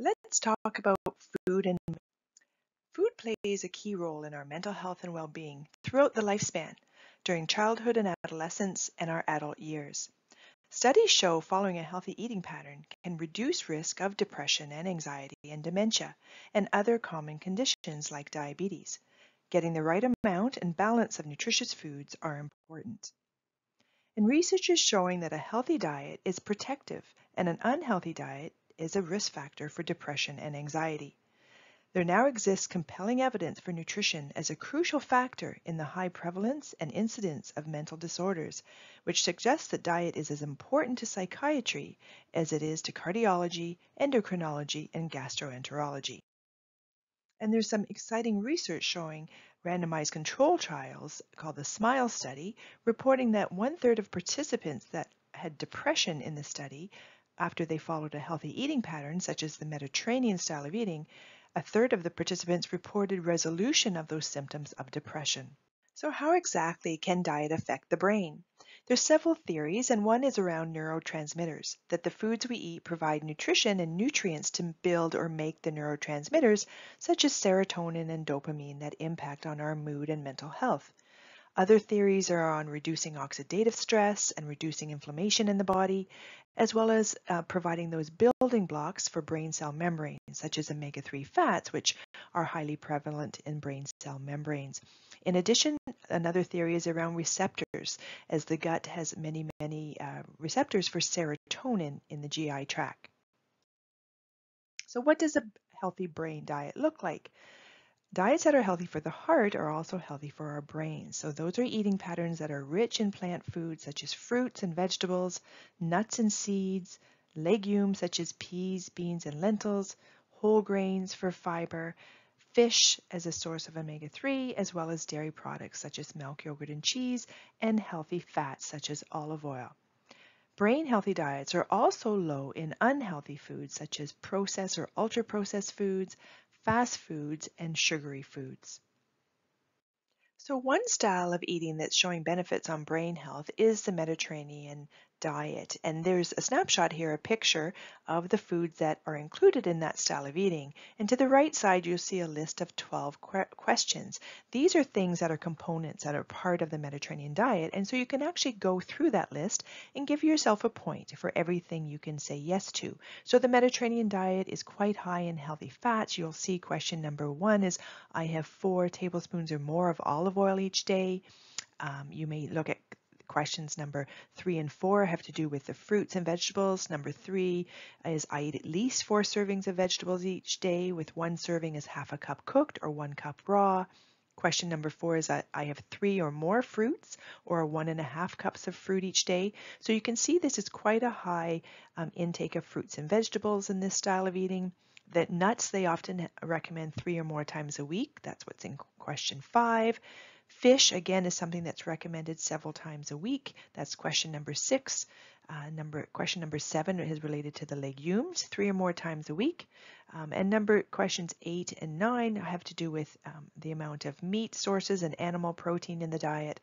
Let's talk about food and food plays a key role in our mental health and well-being throughout the lifespan, during childhood and adolescence and our adult years. Studies show following a healthy eating pattern can reduce risk of depression and anxiety and dementia and other common conditions like diabetes. Getting the right amount and balance of nutritious foods are important. And research is showing that a healthy diet is protective and an unhealthy diet is a risk factor for depression and anxiety. There now exists compelling evidence for nutrition as a crucial factor in the high prevalence and incidence of mental disorders, which suggests that diet is as important to psychiatry as it is to cardiology, endocrinology, and gastroenterology. And there's some exciting research showing randomized control trials called the SMILE study, reporting that one third of participants that had depression in the study after they followed a healthy eating pattern, such as the Mediterranean style of eating, a third of the participants reported resolution of those symptoms of depression. So how exactly can diet affect the brain? There's several theories, and one is around neurotransmitters, that the foods we eat provide nutrition and nutrients to build or make the neurotransmitters, such as serotonin and dopamine, that impact on our mood and mental health. Other theories are on reducing oxidative stress and reducing inflammation in the body, as well as uh, providing those building blocks for brain cell membranes, such as omega-3 fats, which are highly prevalent in brain cell membranes. In addition, another theory is around receptors, as the gut has many, many uh, receptors for serotonin in the GI tract. So what does a healthy brain diet look like? Diets that are healthy for the heart are also healthy for our brains. So those are eating patterns that are rich in plant foods such as fruits and vegetables, nuts and seeds, legumes such as peas, beans, and lentils, whole grains for fiber, fish as a source of omega-3, as well as dairy products such as milk, yogurt, and cheese, and healthy fats such as olive oil. Brain healthy diets are also low in unhealthy foods such as processed or ultra processed foods, fast foods, and sugary foods. So one style of eating that's showing benefits on brain health is the Mediterranean diet. And there's a snapshot here, a picture of the foods that are included in that style of eating. And to the right side, you'll see a list of 12 questions. These are things that are components that are part of the Mediterranean diet. And so you can actually go through that list and give yourself a point for everything you can say yes to. So the Mediterranean diet is quite high in healthy fats. You'll see question number one is I have four tablespoons or more of olive oil each day. Um, you may look at questions number three and four have to do with the fruits and vegetables. Number three is I eat at least four servings of vegetables each day with one serving is half a cup cooked or one cup raw. Question number four is that I have three or more fruits or one and a half cups of fruit each day. So you can see this is quite a high um, intake of fruits and vegetables in this style of eating. That nuts, they often recommend three or more times a week. That's what's in question five. Fish, again, is something that's recommended several times a week. That's question number six. Uh, number Question number seven is related to the legumes, three or more times a week. Um, and number questions eight and nine have to do with um, the amount of meat sources and animal protein in the diet.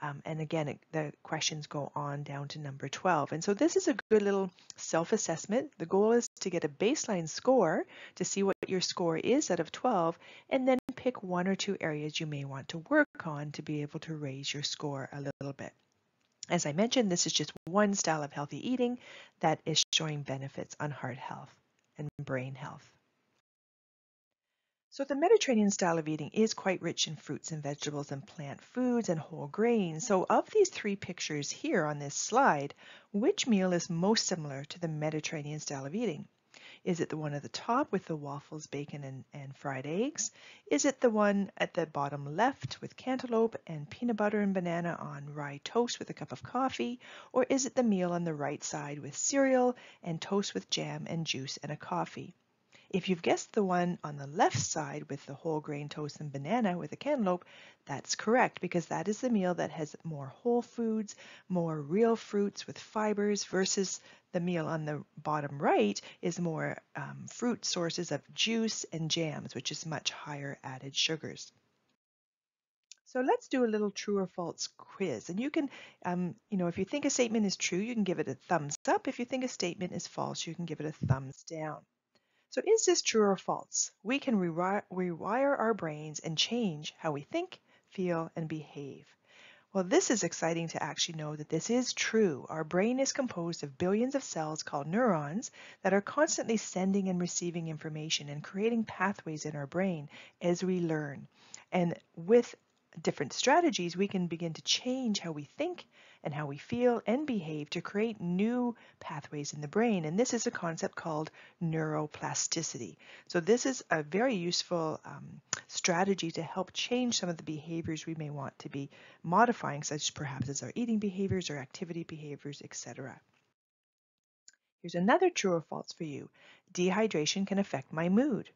Um, and again, it, the questions go on down to number 12. And so this is a good little self-assessment. The goal is to get a baseline score to see what your score is out of 12, and then pick one or two areas you may want to work on to be able to raise your score a little bit. As I mentioned, this is just one style of healthy eating that is showing benefits on heart health and brain health. So the Mediterranean style of eating is quite rich in fruits and vegetables and plant foods and whole grains. So of these three pictures here on this slide, which meal is most similar to the Mediterranean style of eating? Is it the one at the top with the waffles, bacon, and, and fried eggs? Is it the one at the bottom left with cantaloupe and peanut butter and banana on rye toast with a cup of coffee? Or is it the meal on the right side with cereal and toast with jam and juice and a coffee? If you've guessed the one on the left side with the whole grain toast and banana with a cantaloupe, that's correct because that is the meal that has more whole foods, more real fruits with fibers versus the meal on the bottom right is more um, fruit sources of juice and jams, which is much higher added sugars. So let's do a little true or false quiz. And you can, um, you know, if you think a statement is true, you can give it a thumbs up. If you think a statement is false, you can give it a thumbs down. So is this true or false? We can rewire our brains and change how we think, feel, and behave. Well, this is exciting to actually know that this is true. Our brain is composed of billions of cells called neurons that are constantly sending and receiving information and creating pathways in our brain as we learn. And with different strategies, we can begin to change how we think and how we feel and behave to create new pathways in the brain. And this is a concept called neuroplasticity. So this is a very useful um, strategy to help change some of the behaviors we may want to be modifying, such perhaps as our eating behaviors or activity behaviors, etc. Here's another true or false for you. Dehydration can affect my mood.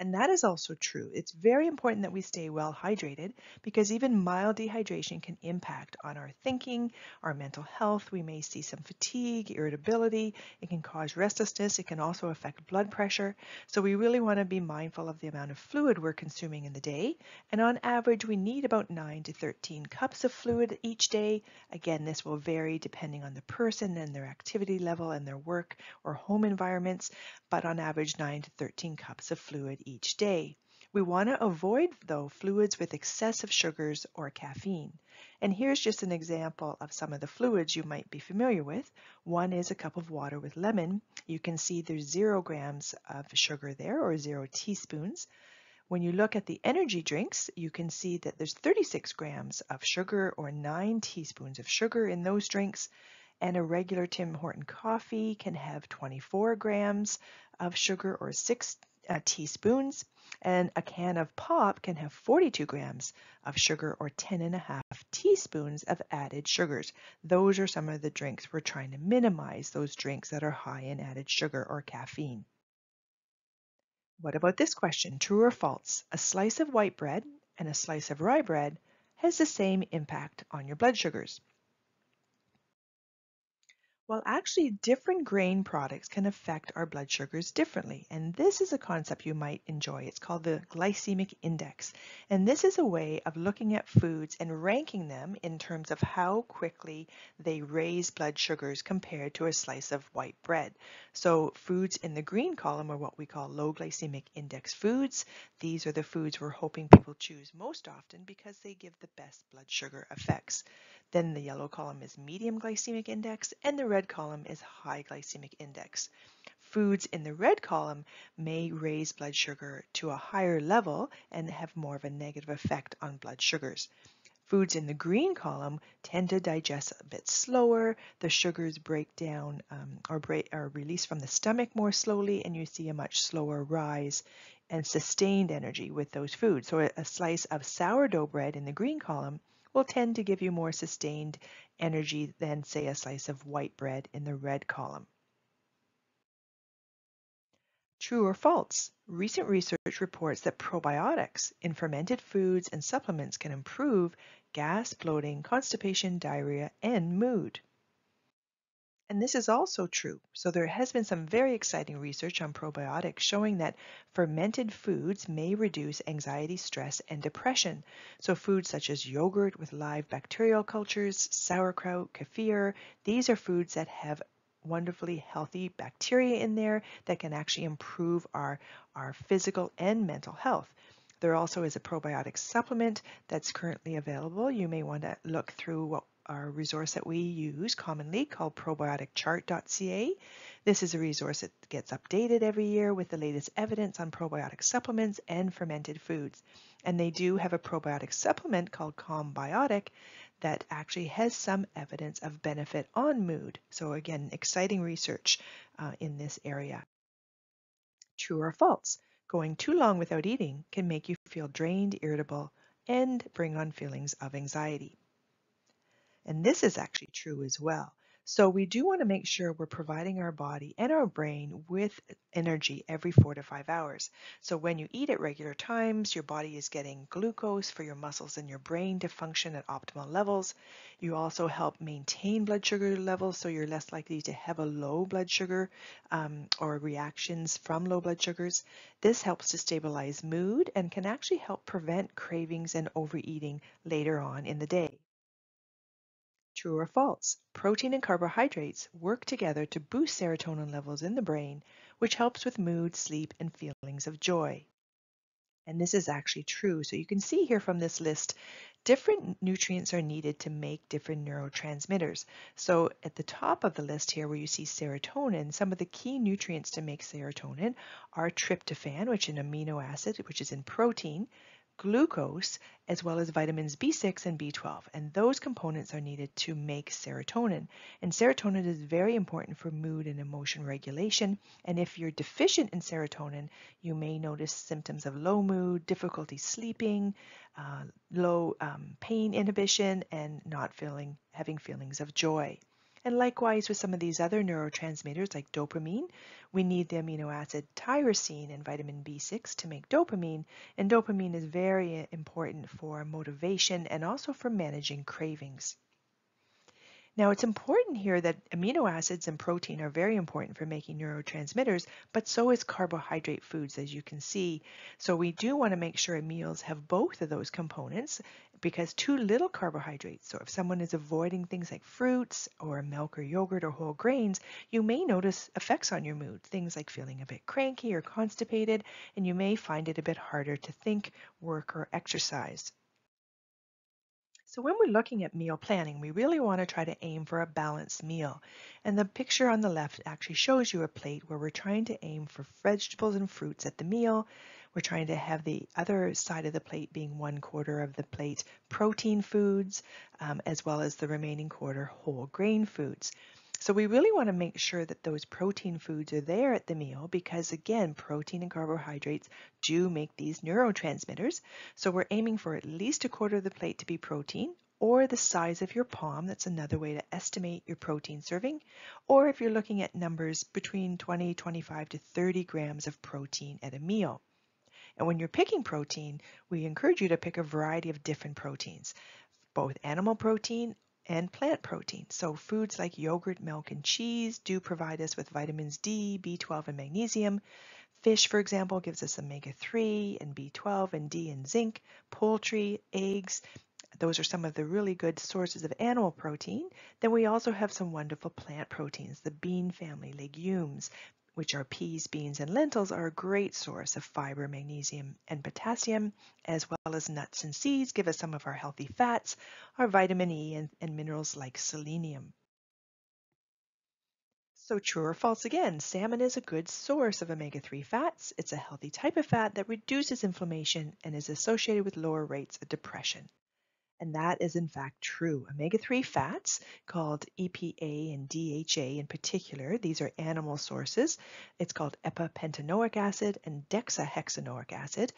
And that is also true. It's very important that we stay well hydrated because even mild dehydration can impact on our thinking, our mental health. We may see some fatigue, irritability. It can cause restlessness. It can also affect blood pressure. So we really want to be mindful of the amount of fluid we're consuming in the day. And on average, we need about 9 to 13 cups of fluid each day. Again, this will vary depending on the person and their activity level and their work or home environments, but on average 9 to 13 cups of fluid each day. We want to avoid, though, fluids with excessive sugars or caffeine. And here's just an example of some of the fluids you might be familiar with. One is a cup of water with lemon. You can see there's zero grams of sugar there or zero teaspoons. When you look at the energy drinks, you can see that there's 36 grams of sugar or nine teaspoons of sugar in those drinks. And a regular Tim Horton coffee can have 24 grams of sugar or six uh, teaspoons, and a can of pop can have 42 grams of sugar or 10 and a half teaspoons of added sugars. Those are some of the drinks we're trying to minimize, those drinks that are high in added sugar or caffeine. What about this question, true or false? A slice of white bread and a slice of rye bread has the same impact on your blood sugars. Well, actually, different grain products can affect our blood sugars differently. And this is a concept you might enjoy. It's called the glycemic index. And this is a way of looking at foods and ranking them in terms of how quickly they raise blood sugars compared to a slice of white bread. So foods in the green column are what we call low glycemic index foods. These are the foods we're hoping people choose most often because they give the best blood sugar effects. Then the yellow column is medium glycemic index and the red column is high glycemic index. Foods in the red column may raise blood sugar to a higher level and have more of a negative effect on blood sugars. Foods in the green column tend to digest a bit slower. The sugars break down um, or break, are released from the stomach more slowly, and you see a much slower rise and sustained energy with those foods. So a, a slice of sourdough bread in the green column will tend to give you more sustained energy than, say, a slice of white bread in the red column. True or false? Recent research reports that probiotics in fermented foods and supplements can improve gas, bloating, constipation, diarrhea, and mood. And this is also true. So there has been some very exciting research on probiotics showing that fermented foods may reduce anxiety, stress, and depression. So foods such as yogurt with live bacterial cultures, sauerkraut, kefir, these are foods that have wonderfully healthy bacteria in there that can actually improve our, our physical and mental health. There also is a probiotic supplement that's currently available. You may want to look through what our resource that we use commonly called probioticchart.ca. This is a resource that gets updated every year with the latest evidence on probiotic supplements and fermented foods. And they do have a probiotic supplement called Combiotic that actually has some evidence of benefit on mood. So again, exciting research uh, in this area. True or false? Going too long without eating can make you feel drained, irritable, and bring on feelings of anxiety. And this is actually true as well. So we do want to make sure we're providing our body and our brain with energy every four to five hours. So when you eat at regular times, your body is getting glucose for your muscles and your brain to function at optimal levels. You also help maintain blood sugar levels so you're less likely to have a low blood sugar um, or reactions from low blood sugars. This helps to stabilize mood and can actually help prevent cravings and overeating later on in the day. True or false? Protein and carbohydrates work together to boost serotonin levels in the brain, which helps with mood, sleep, and feelings of joy. And this is actually true. So you can see here from this list, different nutrients are needed to make different neurotransmitters. So at the top of the list here where you see serotonin, some of the key nutrients to make serotonin are tryptophan, which is an amino acid, which is in protein, glucose, as well as vitamins B6 and B12. And those components are needed to make serotonin. And serotonin is very important for mood and emotion regulation. And if you're deficient in serotonin, you may notice symptoms of low mood, difficulty sleeping, uh, low um, pain inhibition, and not feeling having feelings of joy. And likewise with some of these other neurotransmitters like dopamine, we need the amino acid tyrosine and vitamin B6 to make dopamine. And dopamine is very important for motivation and also for managing cravings. Now it's important here that amino acids and protein are very important for making neurotransmitters, but so is carbohydrate foods as you can see. So we do want to make sure meals have both of those components because too little carbohydrates, so if someone is avoiding things like fruits or milk or yogurt or whole grains, you may notice effects on your mood, things like feeling a bit cranky or constipated, and you may find it a bit harder to think, work, or exercise. So when we're looking at meal planning, we really want to try to aim for a balanced meal. And the picture on the left actually shows you a plate where we're trying to aim for vegetables and fruits at the meal. We're trying to have the other side of the plate being one quarter of the plate protein foods, um, as well as the remaining quarter whole grain foods. So we really want to make sure that those protein foods are there at the meal because again, protein and carbohydrates do make these neurotransmitters. So we're aiming for at least a quarter of the plate to be protein or the size of your palm. That's another way to estimate your protein serving. Or if you're looking at numbers between 20, 25 to 30 grams of protein at a meal. And when you're picking protein, we encourage you to pick a variety of different proteins, both animal protein and plant protein. So foods like yogurt, milk, and cheese do provide us with vitamins D, B12, and magnesium. Fish, for example, gives us omega-3 and B12 and D and zinc. Poultry, eggs, those are some of the really good sources of animal protein. Then we also have some wonderful plant proteins, the bean family, legumes, which are peas, beans, and lentils, are a great source of fiber, magnesium, and potassium, as well as nuts and seeds give us some of our healthy fats, our vitamin E, and, and minerals like selenium. So true or false again, salmon is a good source of omega-3 fats. It's a healthy type of fat that reduces inflammation and is associated with lower rates of depression. And that is in fact true. Omega-3 fats called EPA and DHA in particular, these are animal sources. It's called epa-pentanoic acid and dexa-hexanoic acid.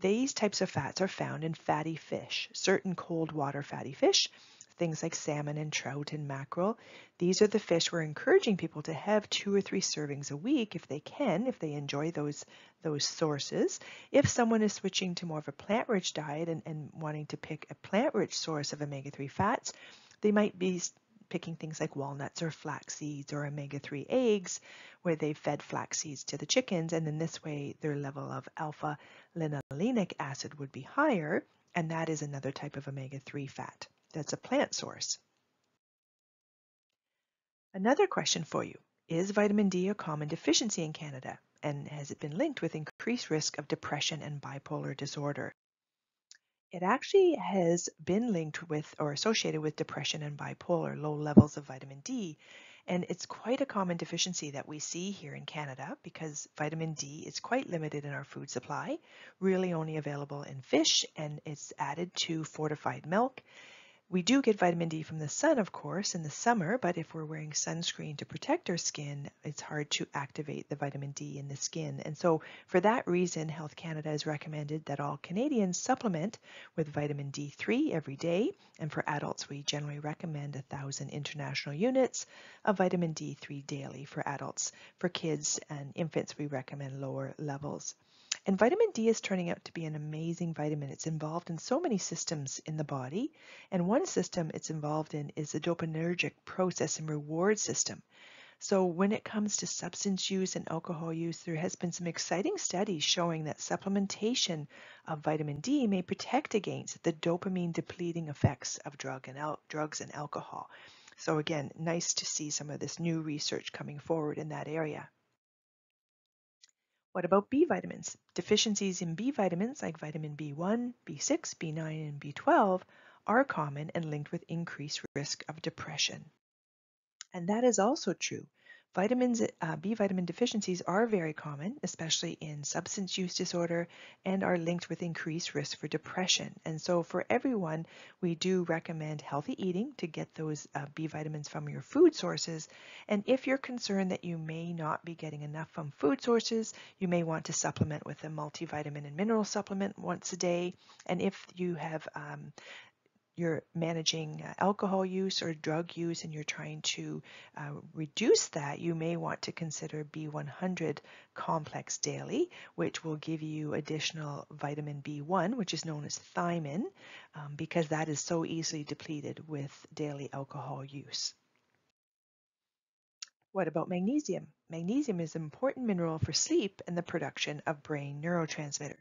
These types of fats are found in fatty fish, certain cold water fatty fish, things like salmon and trout and mackerel. These are the fish we're encouraging people to have two or three servings a week if they can, if they enjoy those those sources. If someone is switching to more of a plant-rich diet and, and wanting to pick a plant-rich source of omega-3 fats, they might be picking things like walnuts or flax seeds or omega-3 eggs where they've fed flax seeds to the chickens and in this way their level of alpha linolenic acid would be higher and that is another type of omega-3 fat that's a plant source. Another question for you. Is vitamin D a common deficiency in Canada? And has it been linked with increased risk of depression and bipolar disorder? It actually has been linked with or associated with depression and bipolar, low levels of vitamin D. And it's quite a common deficiency that we see here in Canada because vitamin D is quite limited in our food supply, really only available in fish, and it's added to fortified milk. We do get vitamin D from the sun, of course, in the summer, but if we're wearing sunscreen to protect our skin, it's hard to activate the vitamin D in the skin. And so for that reason, Health Canada has recommended that all Canadians supplement with vitamin D3 every day. And for adults, we generally recommend 1,000 international units of vitamin D3 daily for adults. For kids and infants, we recommend lower levels. And vitamin D is turning out to be an amazing vitamin. It's involved in so many systems in the body. And one system it's involved in is the dopaminergic process and reward system. So when it comes to substance use and alcohol use, there has been some exciting studies showing that supplementation of vitamin D may protect against the dopamine depleting effects of drug and al- drugs and alcohol. So again, nice to see some of this new research coming forward in that area. What about B vitamins? Deficiencies in B vitamins like vitamin B1, B6, B9, and B12 are common and linked with increased risk of depression. And that is also true Vitamins, uh, B vitamin deficiencies are very common, especially in substance use disorder, and are linked with increased risk for depression. And so for everyone, we do recommend healthy eating to get those uh, B vitamins from your food sources. And if you're concerned that you may not be getting enough from food sources, you may want to supplement with a multivitamin and mineral supplement once a day. And if you have um, you're managing uh, alcohol use or drug use and you're trying to uh, reduce that, you may want to consider B100 complex daily, which will give you additional vitamin B1, which is known as thiamine, um, because that is so easily depleted with daily alcohol use. What about magnesium? Magnesium is an important mineral for sleep and the production of brain neurotransmitter.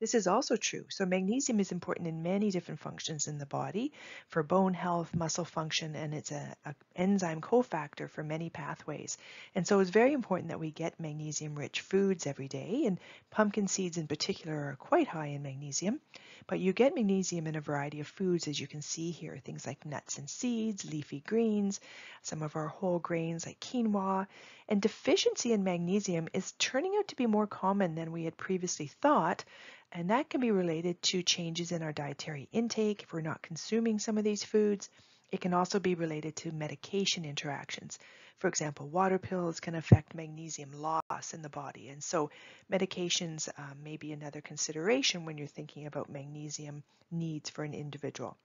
This is also true. So magnesium is important in many different functions in the body for bone health, muscle function, and it's an enzyme cofactor for many pathways. And so it's very important that we get magnesium-rich foods every day, and pumpkin seeds in particular are quite high in magnesium. But you get magnesium in a variety of foods, as you can see here, things like nuts and seeds, leafy greens, some of our whole grains like quinoa, and deficiency in magnesium is turning out to be more common than we had previously thought, and that can be related to changes in our dietary intake if we're not consuming some of these foods. It can also be related to medication interactions. For example, water pills can affect magnesium loss in the body, and so medications um, may be another consideration when you're thinking about magnesium needs for an individual.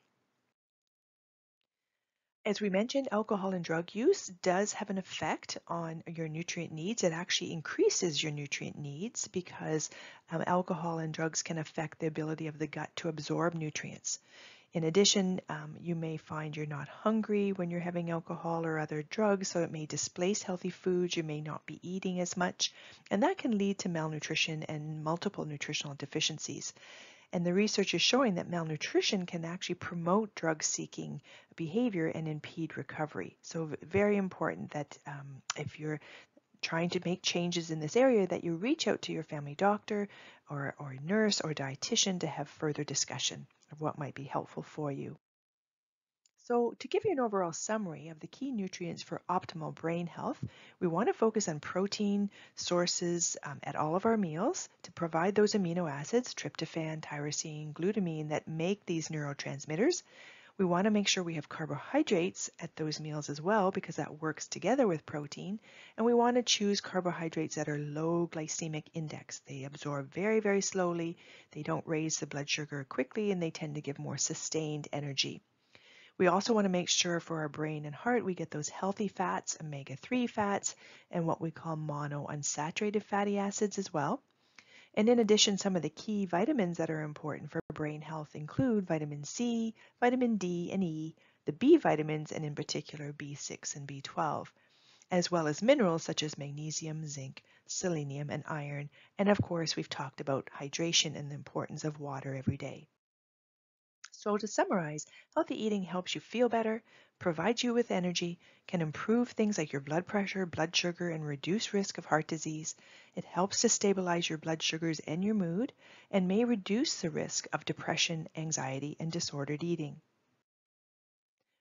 As we mentioned, alcohol and drug use does have an effect on your nutrient needs. It actually increases your nutrient needs because um, alcohol and drugs can affect the ability of the gut to absorb nutrients. In addition, um, you may find you're not hungry when you're having alcohol or other drugs, so it may displace healthy foods. You may not be eating as much, and that can lead to malnutrition and multiple nutritional deficiencies. And the research is showing that malnutrition can actually promote drug seeking behavior and impede recovery. So very important that um, if you're trying to make changes in this area that you reach out to your family doctor or, or nurse or dietitian to have further discussion of what might be helpful for you. So to give you an overall summary of the key nutrients for optimal brain health, we want to focus on protein sources um, at all of our meals to provide those amino acids, tryptophan, tyrosine, glutamine, that make these neurotransmitters. We want to make sure we have carbohydrates at those meals as well because that works together with protein. And we want to choose carbohydrates that are low glycemic index. They absorb very, very slowly, they don't raise the blood sugar quickly, and they tend to give more sustained energy. We also want to make sure for our brain and heart we get those healthy fats, omega-3 fats, and what we call monounsaturated fatty acids as well. And in addition, some of the key vitamins that are important for brain health include vitamin C, vitamin D and E, the B vitamins, and in particular B6 and B12, as well as minerals such as magnesium, zinc, selenium, and iron. And of course, we've talked about hydration and the importance of water every day. So to summarize, healthy eating helps you feel better, provides you with energy, can improve things like your blood pressure, blood sugar, and reduce risk of heart disease. It helps to stabilize your blood sugars and your mood, and may reduce the risk of depression, anxiety, and disordered eating.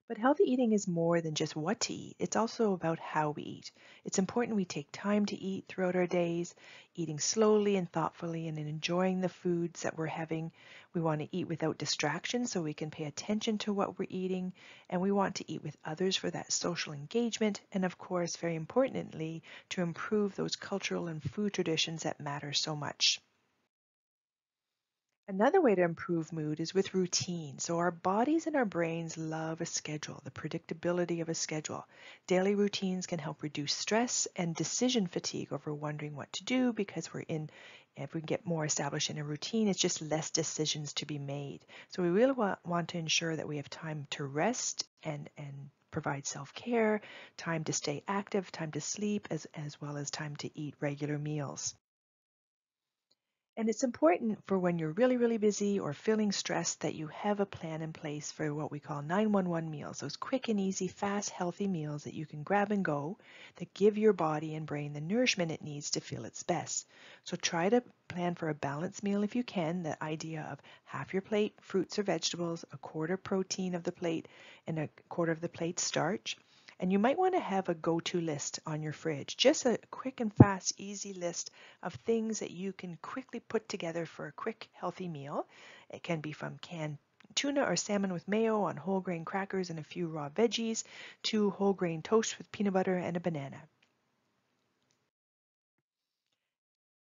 But healthy eating is more than just what to eat. It's also about how we eat. It's important we take time to eat throughout our days, eating slowly and thoughtfully and enjoying the foods that we're having. We want to eat without distraction so we can pay attention to what we're eating. And we want to eat with others for that social engagement. And of course, very importantly, to improve those cultural and food traditions that matter so much. Another way to improve mood is with routine. So our bodies and our brains love a schedule, the predictability of a schedule. Daily routines can help reduce stress and decision fatigue over wondering what to do because we're in, if we get more established in a routine, it's just less decisions to be made. So we really want to ensure that we have time to rest and, and provide self-care, time to stay active, time to sleep, as, as well as time to eat regular meals. And it's important for when you're really, really busy or feeling stressed that you have a plan in place for what we call 911 meals, those quick and easy, fast, healthy meals that you can grab and go that give your body and brain the nourishment it needs to feel its best. So try to plan for a balanced meal if you can, the idea of half your plate fruits or vegetables, a quarter protein of the plate, and a quarter of the plate starch. And you might want to have a go-to list on your fridge, just a quick and fast, easy list of things that you can quickly put together for a quick, healthy meal. It can be from canned tuna or salmon with mayo on whole grain crackers and a few raw veggies to whole grain toast with peanut butter and a banana.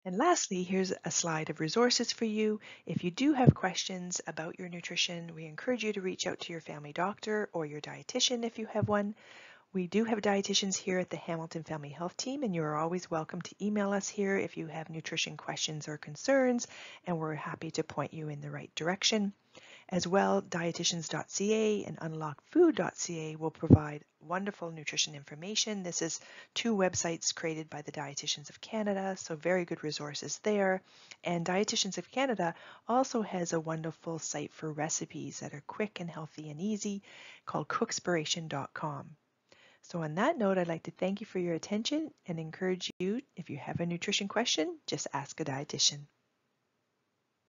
And lastly, here's a slide of resources for you. If you do have questions about your nutrition, we encourage you to reach out to your family doctor or your dietitian if you have one. We do have dietitians here at the Hamilton Family Health Team, and you are always welcome to email us here if you have nutrition questions or concerns, and we're happy to point you in the right direction. As well, dietitians.ca and unlockfood.ca will provide wonderful nutrition information. This is two websites created by the Dietitians of Canada, so very good resources there. And Dietitians of Canada also has a wonderful site for recipes that are quick and healthy and easy called cookspiration.com. So on that note, I'd like to thank you for your attention and encourage you, if you have a nutrition question, just ask a dietitian.